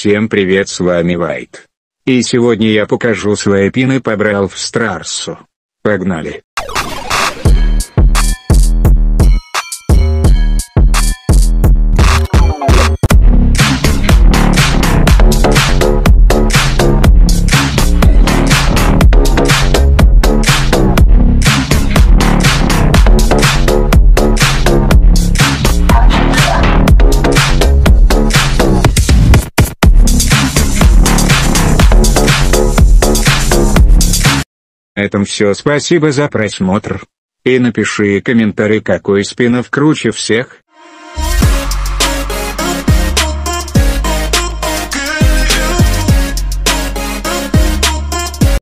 Всем привет с вами Вайт. И сегодня я покажу свои пины по Brawl Старсу. Погнали. Этом все спасибо за просмотр. И напиши комментарий какой спинов круче всех.